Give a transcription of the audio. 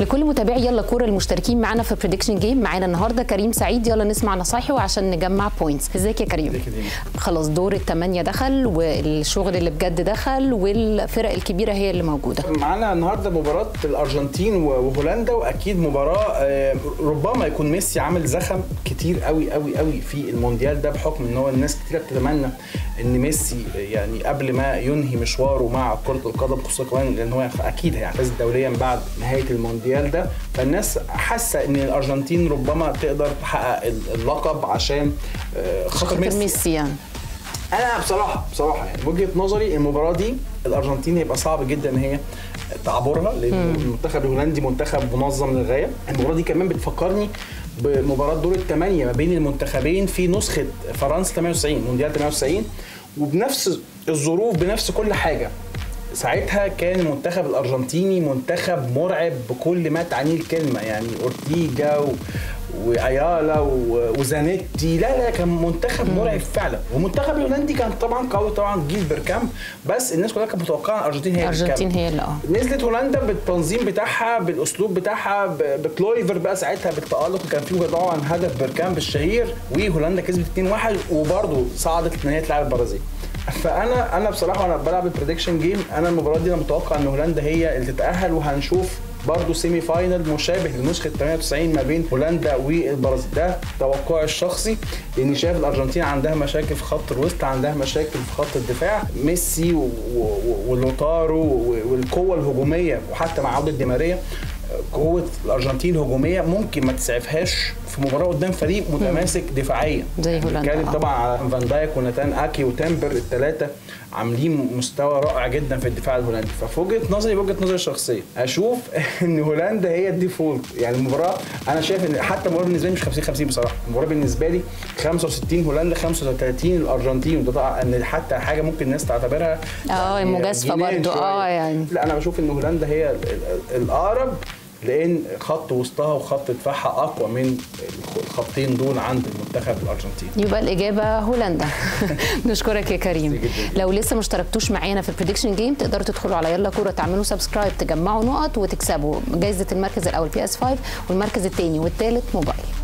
لكل متابعي يلا كورة المشتركين معانا في prediction game معانا النهارده كريم سعيد. يلا نسمع نصايحه عشان نجمع points ازيك يا كريم؟ خلاص دور الثمانيه دخل والشغل اللي بجد دخل والفرق الكبيرة هي اللي موجودة. معانا النهارده مباراة الأرجنتين وهولندا وأكيد مباراة آه، ربما يكون ميسي عامل زخم كتير قوي قوي قوي في المونديال ده بحكم إن هو الناس كتير بتتمنى إن ميسي يعني قبل ما ينهي مشواره مع كرة القدم خصوصا كمان لأن هو أكيد هيعتزل دوليا بعد نهاية المونديال. ده. فالناس حاسة إن الأرجنتين ربما تقدر تحقق اللقب عشان آه، خاطر ميسي. يعني. أنا بصراحة بصراحة يعني وجهة نظري المباراة دي الأرجنتين هيبقى صعب جدا إن هي تعبرها لأن المنتخب الهولندي منتخب منظم للغاية. المباراة دي كمان بتفكرني بمباراة دور الثمانيه ما بين المنتخبين في نسخة فرنسا 98 مونديال 98 وبنفس الظروف بنفس كل حاجة. ساعتها كان المنتخب الأرجنتيني منتخب مرعب بكل ما تعنيه الكلمة يعني أورتيجا و... وأيالا و- وزانيتي. لا لا كان منتخب مرعب فعلا. والمنتخب الهولندي كان طبعا قوي طبعا جيل بيركامب بس الناس كلها كانت متوقعة الارجنتين هي الارجنتين. هي اللي آه. نزلت هولندا بالتنظيم بتاعها بالأسلوب بتاعها ب- بكلويفر بقى ساعتها بالتألق. كان فيه طبعا هدف بيركامب الشهير وهولندا كسبت 2-1 وبرضه صعدت لنهايه تلعب البرازيل. فانا أنا بصراحة وأنا بلعب ال prediction game أنا المباراة دي أنا متوقع إن هولندا هي اللي تتأهل وهنشوف برضه semi final مشابه لنسخة 98 ما بين هولندا والبرازيل. ده توقعي الشخصي لأني شايف الأرجنتين عندها مشاكل في خط الوسط عندها مشاكل في خط الدفاع. ميسي ولوتارو والقوة الهجومية وحتى مع عودة دي ماريا قوة الأرجنتين الهجوميه ممكن ما تسعفهاش في مباراة قدام فريق متماسك دفاعيا. زي هولندا، آه. طبعا على فان دايك وناثان آكي وتمبر الثلاثه عاملين مستوى رائع جدا في الدفاع الهولندي. ففي وجهة نظري وجهة نظري الشخصية أشوف إن هولندا هي الديفولت يعني المباراة أنا شايف إن حتى المباراة بالنسبة لي مش 50 50 بصراحة. المباراة بالنسبة لي 65 هولندا 35 الأرجنتين. وده طبعا إن حتى حاجة ممكن الناس تعتبرها آه يعني مجازفه برضو شوية. آه يعني. لا أنا بشوف إن هولندا هي ال- ال- الأقرب لأن خط وسطها وخط دفاعها أقوى من الخطين دول عند المنتخب الأرجنتيني. يبقى الإجابة هولندا. نشكرك يا كريم. لو لسه ما اشتركتوش معانا في ال prediction game تقدروا تدخلوا على يلا كورة تعملوا subscribe تجمعوا نقط وتكسبوا. جايزة المركز الأول PS 5 والمركز الثاني والثالث موبايل.